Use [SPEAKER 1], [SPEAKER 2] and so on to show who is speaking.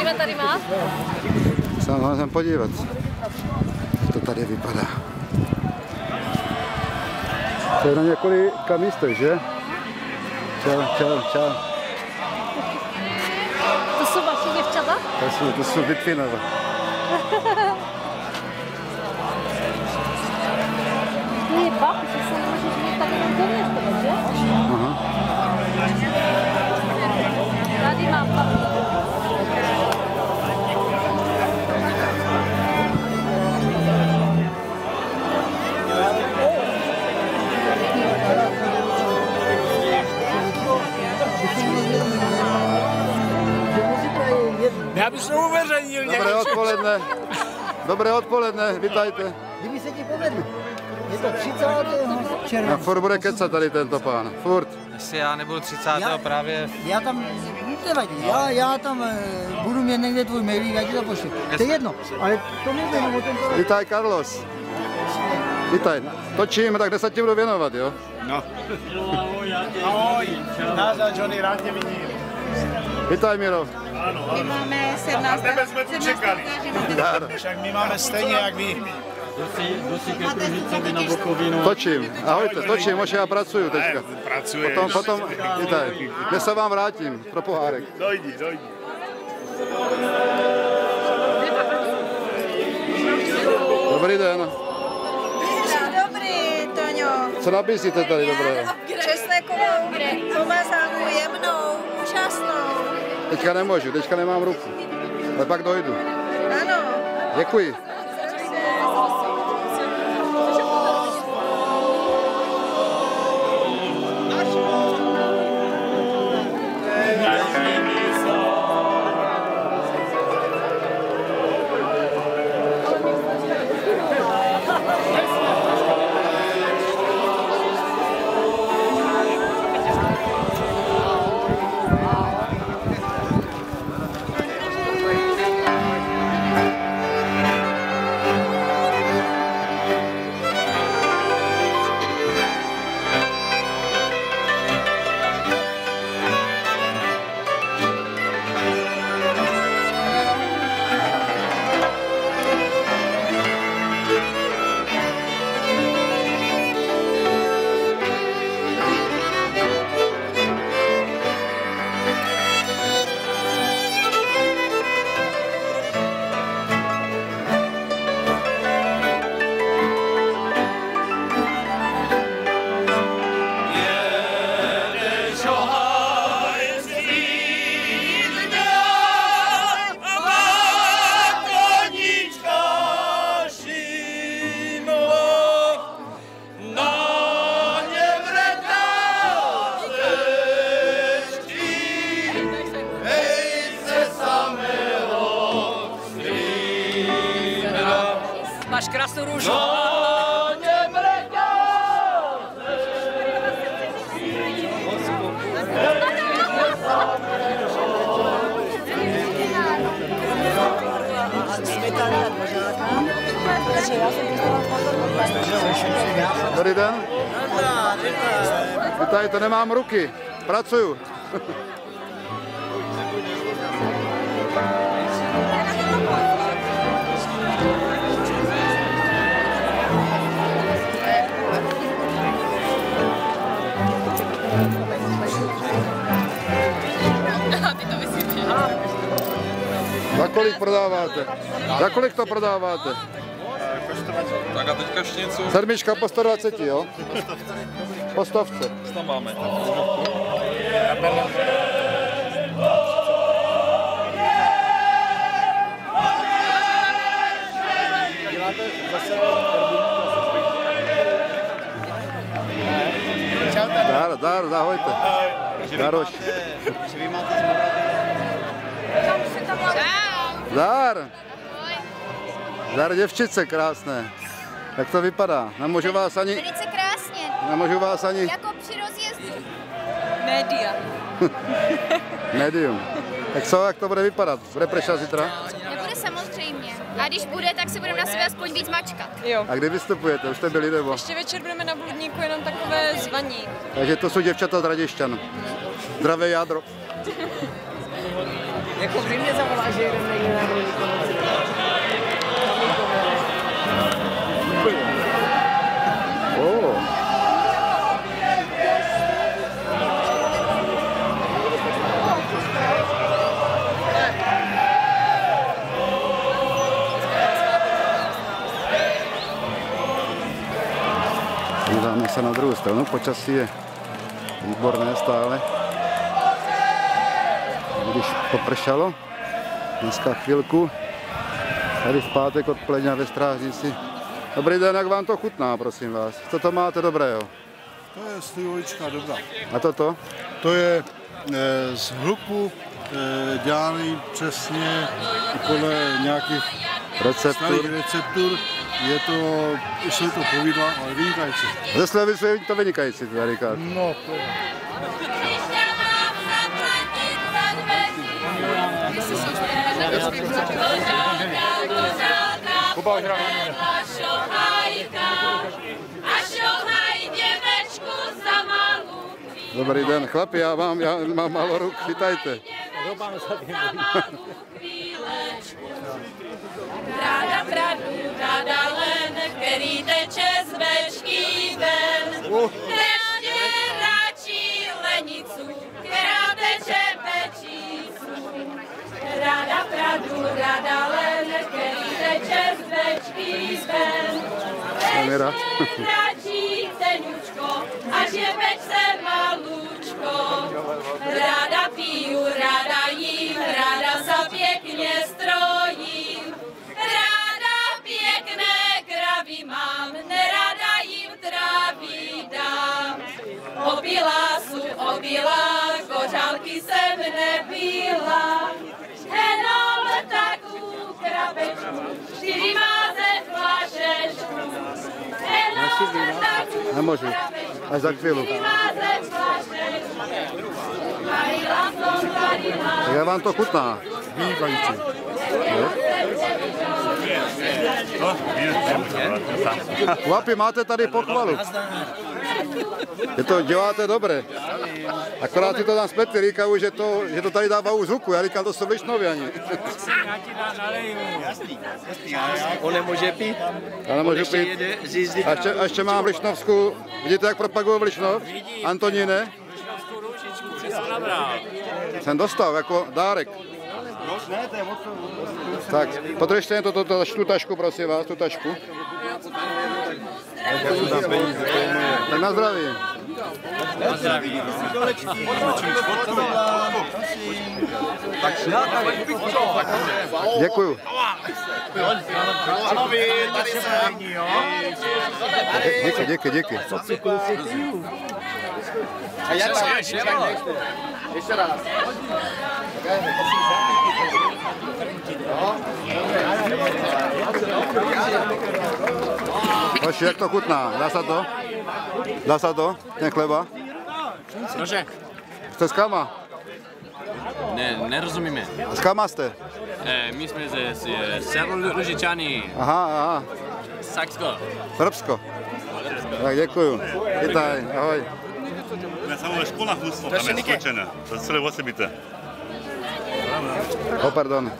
[SPEAKER 1] Kdo tady má?
[SPEAKER 2] Se mám podívat, to tady vypadá. To je na několika místech, že? Čau, čau, čau.
[SPEAKER 1] To jsou vaše děvčata?
[SPEAKER 2] To jsou, to jsou Litvinové.
[SPEAKER 1] Je fakt, že se může žít tady na
[SPEAKER 3] Já bych se uveřejnil
[SPEAKER 2] Dobré odpoledne. Dobré odpoledne, vitajte.
[SPEAKER 4] Kdyby se ti povedlo. Je to 30.
[SPEAKER 2] A
[SPEAKER 4] července.
[SPEAKER 2] furt bude kecat tady tento pán. Furt.
[SPEAKER 5] Jestli já nebudu 30.
[SPEAKER 4] Já-
[SPEAKER 5] právě
[SPEAKER 4] Já tam, nevadí, já, já tam eh, budu mít někde tvůj mailík, já ti to pošlu. To je jedno, ale to mluvím o tomto.
[SPEAKER 2] Vitaj, Carlos. Vitaj. Točím, tak kde se ti budu věnovat, jo?
[SPEAKER 3] Ahoj, nazdar Johnny, rád tě vidím.
[SPEAKER 2] Vitaj, Miro.
[SPEAKER 6] My máme 17.
[SPEAKER 3] tebe jsme tu čekali. Však my máme stejně jak vy.
[SPEAKER 2] Točím. Ahojte, točím, možná já pracuju teďka.
[SPEAKER 3] Pracuješ.
[SPEAKER 2] Potom, potom, vitaj. Dnes se vám vrátím pro pohárek.
[SPEAKER 3] Dojdi, dojdi.
[SPEAKER 2] Dobrý den.
[SPEAKER 6] Dobrý, Toňo.
[SPEAKER 2] Co nabízíte tady dobrého?
[SPEAKER 6] Česnekovou pomazánku jemnou, úžasnou.
[SPEAKER 2] Teďka nemůžu, teďka nemám ruku. Ale pak dojdu.
[SPEAKER 6] Ano.
[SPEAKER 2] Děkuji.
[SPEAKER 1] Máš krásnou růžu.
[SPEAKER 2] Dobrý den. Vitajte, nemám ruky. Pracuju. Kolik prodáváte? Za kolik to prodáváte?
[SPEAKER 7] Tak a teďka ještě něco,
[SPEAKER 2] Sedmička po 120, jo? Po stovce.
[SPEAKER 7] co tam máme?
[SPEAKER 2] Dar, dar, ahojte. Daroš. Dar. Dar děvčice krásné. Jak to vypadá? Nemůžu vás ani,
[SPEAKER 6] Velice krásně,
[SPEAKER 2] nemůžu vás ani
[SPEAKER 6] jako při rozjezdu.
[SPEAKER 1] Média.
[SPEAKER 2] médium. Tak co, jak to bude vypadat? Bude pršat zítra?
[SPEAKER 6] Nebude samozřejmě. A když bude, tak se budeme na sebe aspoň víc mačkat.
[SPEAKER 1] Jo.
[SPEAKER 2] A kdy vystupujete? Už jste byli nebo?
[SPEAKER 1] Ještě večer budeme na Bludníku jenom takové zvaní.
[SPEAKER 2] Takže to jsou děvčata z Raděšťan. Zdravé jádro.
[SPEAKER 5] Jako kdy mě zavolá, že jedeme někde na.
[SPEAKER 2] Oh. Díváme se na druhou stranu, počasí je výborné stále. Když popršalo, dneska chvilku, tady v pátek odpoledne ve Strážnici. Dobrý den, jak vám to chutná, prosím vás? Co to máte dobrého?
[SPEAKER 8] To je slivovička dobrá.
[SPEAKER 2] A toto?
[SPEAKER 8] To je e, z hluku e, dělaný přesně podle nějakých
[SPEAKER 2] Receptur?
[SPEAKER 8] starých receptur. Je to, jsou to povidla, ale vynikající.
[SPEAKER 2] Ze slevy je to vynikající, teda říkáte.
[SPEAKER 8] No, to je.
[SPEAKER 7] Kuba už.
[SPEAKER 2] Dobrý den, chlapi, já mám, já mám málo ruk, chytajte.
[SPEAKER 9] Ráda pravdu, ráda len, který teče z večky ven. Ještě Ráda pravdu, ráda len, který teče z večky ven.
[SPEAKER 2] Kamera.
[SPEAKER 9] Radši tenučko, až je pečce malučko. Ráda piju, ráda jím, ráda za pěkně strojím. Ráda pěkné kravy mám, nerada jim tráví dám. Opila su, opila, kořálky jsem nepila. Čtyři máze
[SPEAKER 2] Nemůžu, až za chvíli.
[SPEAKER 9] čtyři máze flašečku. Varila jsem, varila
[SPEAKER 2] Tak jak vám to chutná?
[SPEAKER 8] Vynikající.
[SPEAKER 2] Chlapi, máte tady pochvalu. Je to děláte dobře. Akorát si to tam zpětli, říkají, že to, že to tady dává už zvuku. Já říkám, to jsou Višnoviani.
[SPEAKER 5] On nemůže pít.
[SPEAKER 2] Já nemůžu
[SPEAKER 5] Ještě
[SPEAKER 2] pít.
[SPEAKER 5] jede z jízdy
[SPEAKER 2] A ještě, a ještě mám Lišnovskou. Vidíte, jak propagují Lišnov? Antoníne? Jsem dostal jako dárek. Tak, podržte to, to, to, tu tašku, prosím vás, tu tašku. Tak na zdraví. Děkuju. Díky, díky, díky. Hoši, jak to chutná? Dá se to? Dá se to? Ten chleba?
[SPEAKER 10] Cože?
[SPEAKER 2] Jste z Kama?
[SPEAKER 10] Ne, nerozumíme.
[SPEAKER 2] Z Kama jste?
[SPEAKER 10] E, my jsme ze, z Severoružičany,
[SPEAKER 2] Aha, aha.
[SPEAKER 10] Saxko.
[SPEAKER 2] Srbsko. Tak děkuju. Vítaj, ahoj.
[SPEAKER 11] Ne, samo je škola hudstvo, a ne slučajne. Da se levo se
[SPEAKER 2] bite. O, pardon.